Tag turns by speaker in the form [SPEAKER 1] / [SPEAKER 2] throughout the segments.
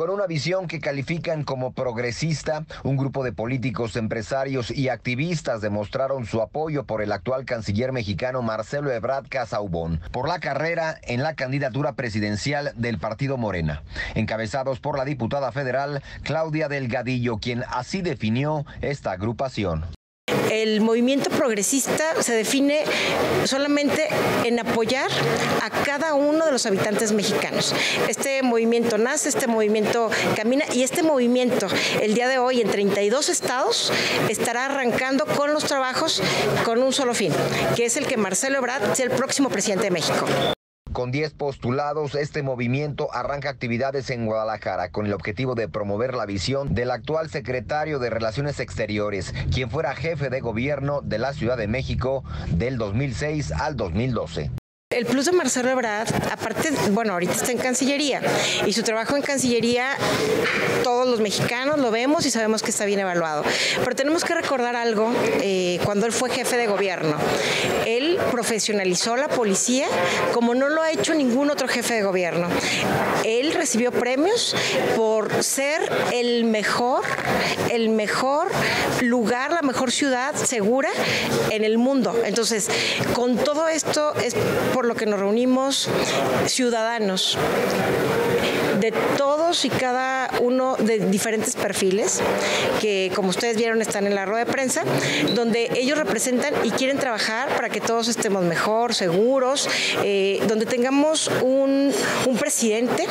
[SPEAKER 1] Con una visión que califican como progresista, un grupo de políticos, empresarios y activistas demostraron su apoyo por el actual canciller mexicano Marcelo Ebrard Casaubon por la carrera en la candidatura presidencial del partido Morena, encabezados por la diputada federal Claudia Delgadillo, quien así definió esta agrupación.
[SPEAKER 2] El movimiento progresista se define solamente en apoyar a cada uno de los habitantes mexicanos. Este movimiento nace, este movimiento camina y este movimiento el día de hoy en 32 estados estará arrancando con los trabajos con un solo fin, que es el que Marcelo Ebrard sea el próximo presidente de México.
[SPEAKER 1] Con 10 postulados, este movimiento arranca actividades en Guadalajara con el objetivo de promover la visión del actual secretario de Relaciones Exteriores, quien fuera jefe de gobierno de la Ciudad de México del 2006 al 2012.
[SPEAKER 2] El plus de Marcelo Ebrard, aparte, bueno, ahorita está en Cancillería y su trabajo en Cancillería, todos los mexicanos lo vemos y sabemos que está bien evaluado. Pero tenemos que recordar algo eh, cuando él fue jefe de gobierno. Él profesionalizó la policía como no lo ha hecho ningún otro jefe de gobierno. Él recibió premios por ser el mejor, el mejor lugar, la mejor ciudad segura en el mundo. Entonces, con todo esto es por lo que nos reunimos ciudadanos de todos y cada uno de diferentes perfiles que como ustedes vieron están en la rueda de prensa donde ellos representan y quieren trabajar para que todos estemos mejor, seguros, eh, donde tengamos un presidente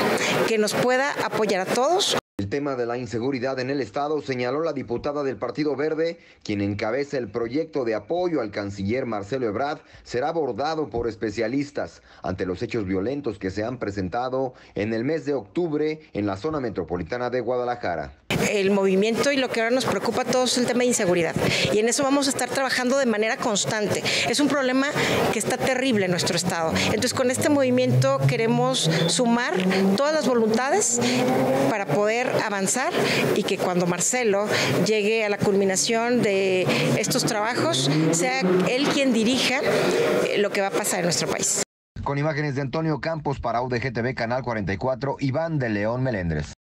[SPEAKER 2] que nos pueda apoyar a todos.
[SPEAKER 1] El tema de la inseguridad en el Estado señaló la diputada del Partido Verde, quien encabeza el proyecto de apoyo al canciller Marcelo Ebrard, será abordado por especialistas ante los hechos violentos que se han presentado en el mes de octubre en la zona metropolitana de Guadalajara
[SPEAKER 2] el movimiento y lo que ahora nos preocupa a todos es el tema de inseguridad. Y en eso vamos a estar trabajando de manera constante. Es un problema que está terrible en nuestro estado. Entonces con este movimiento queremos sumar todas las voluntades para poder avanzar y que cuando Marcelo llegue a la culminación de estos trabajos sea él quien dirija eh, lo que va a pasar en nuestro país.
[SPEAKER 1] Con imágenes de Antonio Campos para UDGTV Canal 44, Iván de León Melendres.